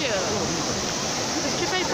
这个这个也